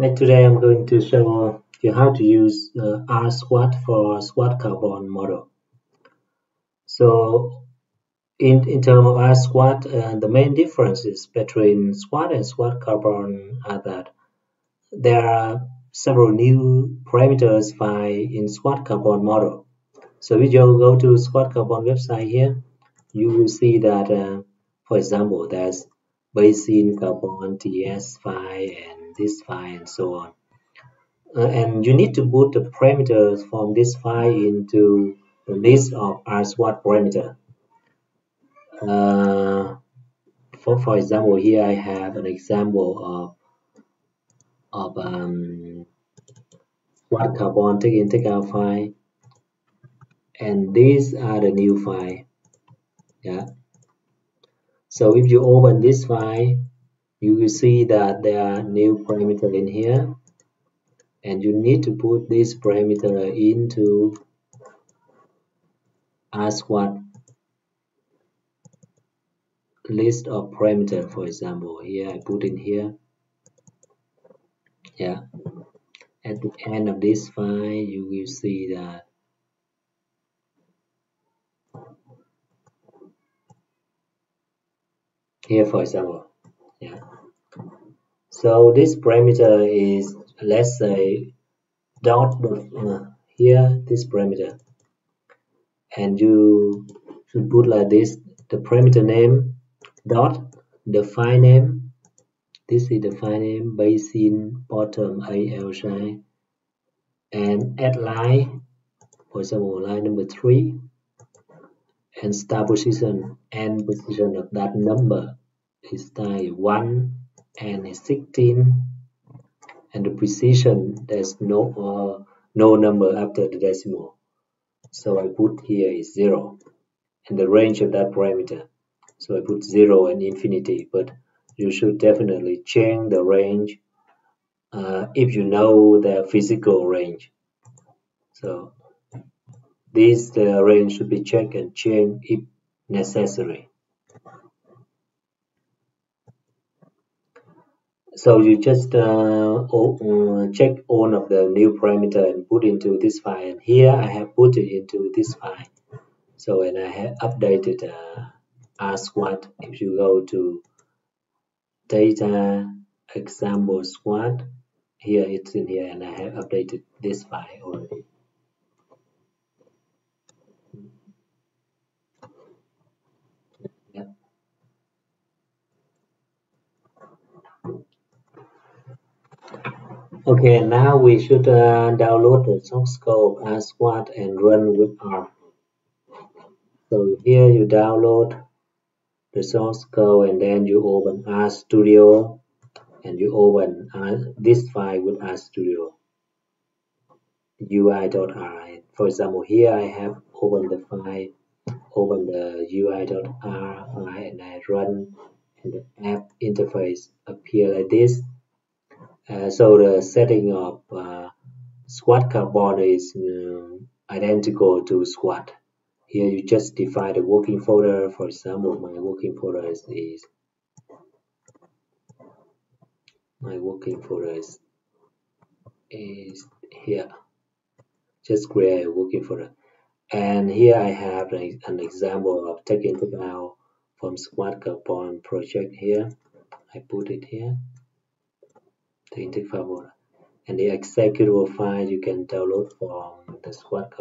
Right, today I'm going to show you how to use uh, RSWAT for SWAT carbon model. So in, in terms of RSWAT, uh, the main differences between SWAT and SWAT carbon are that there are several new parameters in SWAT carbon model. So if you go to SWAT carbon website here, you will see that, uh, for example, there's basin carbon TS file and this file and so on. Uh, and you need to put the parameters from this file into the list of RSWAT parameter. Uh, for, for example, here I have an example of, of um, SWAT carbon TxtInOut file and these are the new file yeah so if you open this file you will see that there are new parameter in here and you need to put this parameter into RSWAT list of parameter. For example here I put in here yeah. At the end of this file you will see that here for example yeah so this parameter is let's say dot uh, here this parameter. And you should put like this the parameter name dot the file name. This is the file name basin bottom al side and add line for example line number three. And start position and position of that number is type 1 and 16 and the precision there's no uh, no number after the decimal. So I put here is 0 and the range of that parameter. So I put 0 and infinity. But you should definitely change the range uh, if you know the physical range. So this the range should be checked and changed if necessary so you just uh, uh, check all of the new parameter and put into this file. And here I have put it into this file. So and I have updated uh, RSWAT if you go to data example SWAT here it's in here and I have updated this file already Okay, now we should uh, download the source code RSWAT and run with R. So here you download the source code and then you open RStudio and you open uh, this file with RStudio ui.r. For example, here I have opened the file, open the ui.r file and I run and the app interface appear like this uh, so the setting of uh, SWAT carbon is uh, identical to SWAT. Here you just define the working folder. For example, my working folder is, my working folder is, is here. Just create a working folder. And here I have an example of taking out from SWAT carbon project here. I put it here the file and the executable file you can download from the SWAT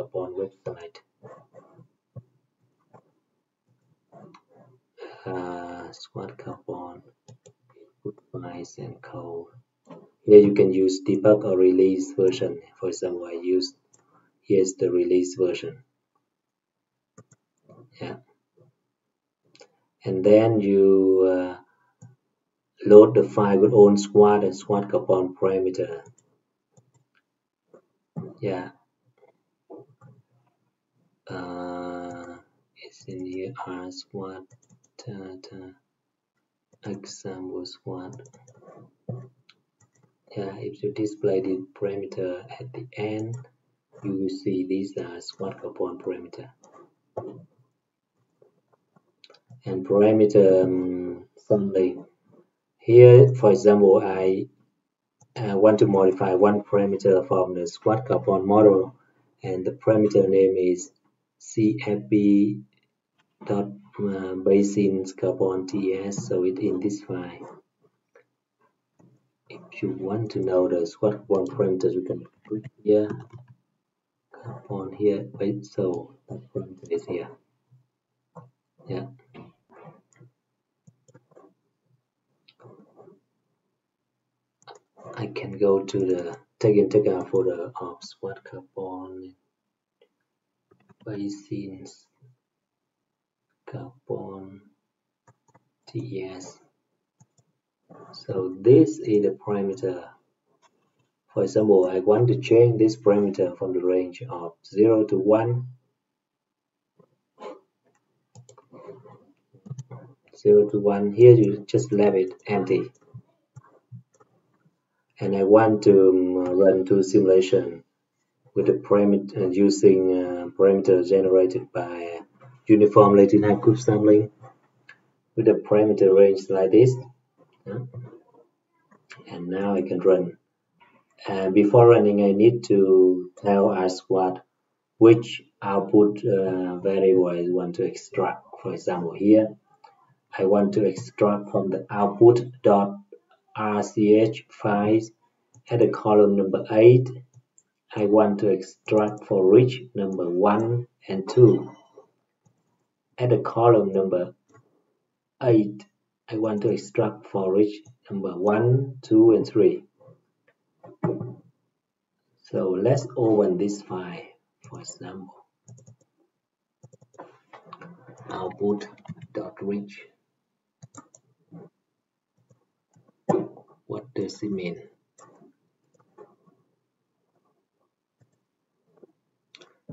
website. Uh, SWAT Carbon input files and code. Here you can use debug or release version. For example, I use here's the release version. Yeah, and then you uh, load the file with own SWAT and SWAT carbon parameter. Yeah. Uh, it's in here RSWAT data example SWAT. Yeah, if you display the parameter at the end, you will see these are SWAT carbon parameter. And parameter um, here for example I uh, want to modify one parameter from the SWAT carbon model and the parameter name is cfb dot uh, basins carbon ts so it in this file if you want to know the SWAT carbon parameters you can click here carbon here wait so that parameter is here. Yeah I can go to the TxtInOut folder of SWAT carbon basins carbon TES so this is the parameter. For example I want to change this parameter from the range of 0 to 1 0 to 1 here you just leave it empty and I want to um, run two simulation with the parameter uh, using uh, parameter generated by uniform Latin group sampling with a parameter range like this. Yeah. and now I can run. And before running I need to tell RSWAT which output uh, variable I want to extract. For example here I want to extract from the output dot rch files at the column number 8 I want to extract for reach number 1 and 2 at the column number 8 I want to extract for reach number 1 2 and 3 so let's open this file for example. Output mean?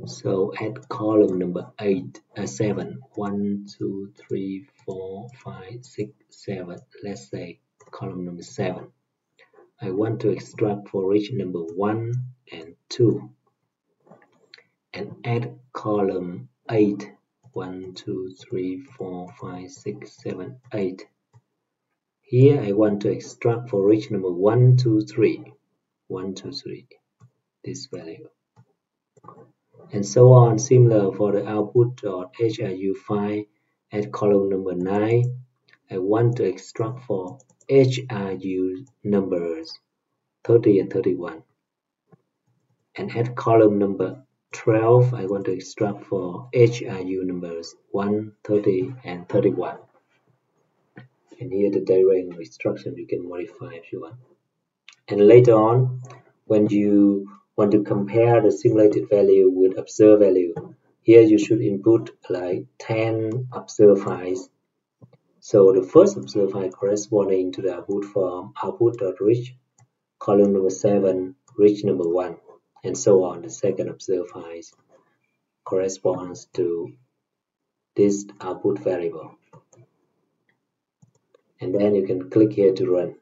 So at column number 8 uh, 7 1 2 3 4 5 6 7 let's say column number 7 I want to extract for reach number 1 and 2 and add column 8 1 2 3 4 5 6 7 8 here I want to extract for reach number 1, 2, 3. 1, 2, 3. This value. And so on, similar for the output.hru file at column number 9. I want to extract for HRU numbers 30 and 31. And at column number 12, I want to extract for HRU numbers 1, 30, and 31 and here the direct instruction. You can modify if you want. And later on when you want to compare the simulated value with observed value here you should input like 10 observed files. So the first observed file corresponding to the output form output.reach column number 7 reach number 1 and so on. The second observed files corresponds to this output variable and then you can click here to run.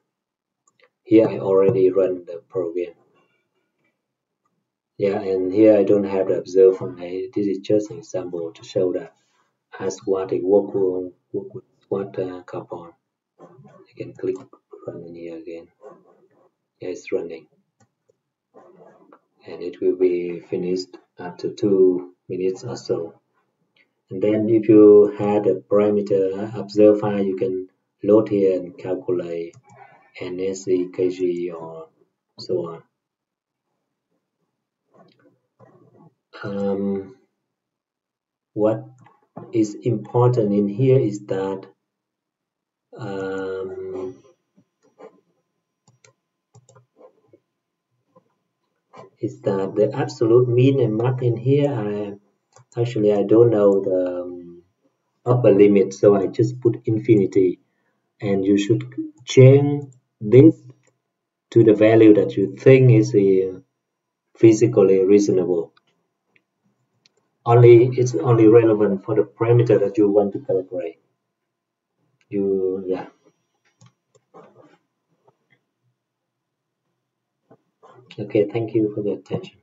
Here I already run the program. Yeah and here I don't have the observe function this is just an example to show that RSWAT it work will work with SWAT uh, carbon you can click run in here again. Yeah, it's running. And it will be finished after two minutes or so. And then if you had a parameter observe file you can load here and or so on. Um, what is important in here is that um, is that the absolute mean and max in here I actually I don't know the um, upper limit so I just put infinity and you should change this to the value that you think is uh, physically reasonable. Only it's only relevant for the parameter that you want to calculate. You yeah. Okay, thank you for the attention.